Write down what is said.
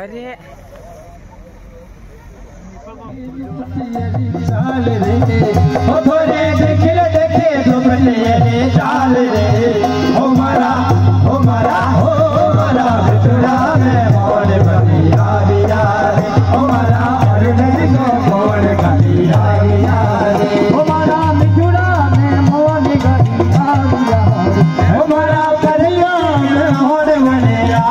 अरे। चाल रे ओ थोड़े देख ले देखे दो बने चाल रे ओ मरा।